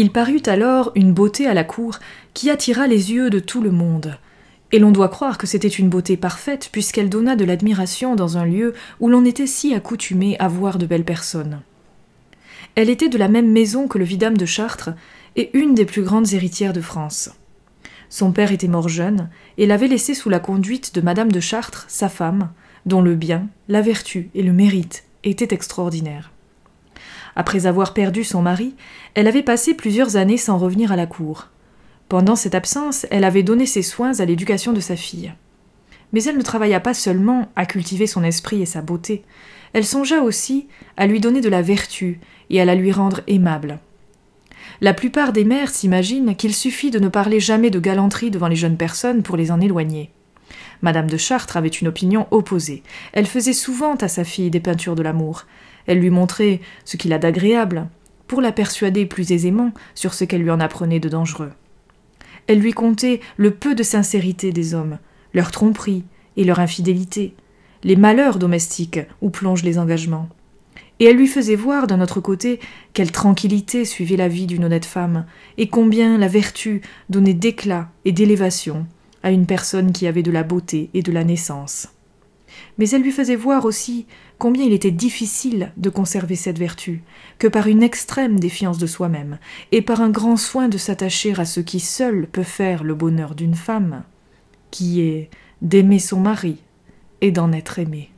Il parut alors une beauté à la cour qui attira les yeux de tout le monde. Et l'on doit croire que c'était une beauté parfaite, puisqu'elle donna de l'admiration dans un lieu où l'on était si accoutumé à voir de belles personnes. Elle était de la même maison que le vidame de Chartres, et une des plus grandes héritières de France. Son père était mort jeune, et l'avait laissée sous la conduite de madame de Chartres, sa femme, dont le bien, la vertu et le mérite étaient extraordinaires. Après avoir perdu son mari, elle avait passé plusieurs années sans revenir à la cour. Pendant cette absence, elle avait donné ses soins à l'éducation de sa fille. Mais elle ne travailla pas seulement à cultiver son esprit et sa beauté, elle songea aussi à lui donner de la vertu et à la lui rendre aimable. La plupart des mères s'imaginent qu'il suffit de ne parler jamais de galanterie devant les jeunes personnes pour les en éloigner. Madame de Chartres avait une opinion opposée. Elle faisait souvent à sa fille des peintures de l'amour. Elle lui montrait ce qu'il a d'agréable, pour la persuader plus aisément sur ce qu'elle lui en apprenait de dangereux. Elle lui contait le peu de sincérité des hommes, leur tromperie et leur infidélité, les malheurs domestiques où plongent les engagements. Et elle lui faisait voir d'un autre côté quelle tranquillité suivait la vie d'une honnête femme, et combien la vertu donnait d'éclat et d'élévation à une personne qui avait de la beauté et de la naissance. Mais elle lui faisait voir aussi combien il était difficile de conserver cette vertu, que par une extrême défiance de soi-même, et par un grand soin de s'attacher à ce qui seul peut faire le bonheur d'une femme, qui est d'aimer son mari et d'en être aimé.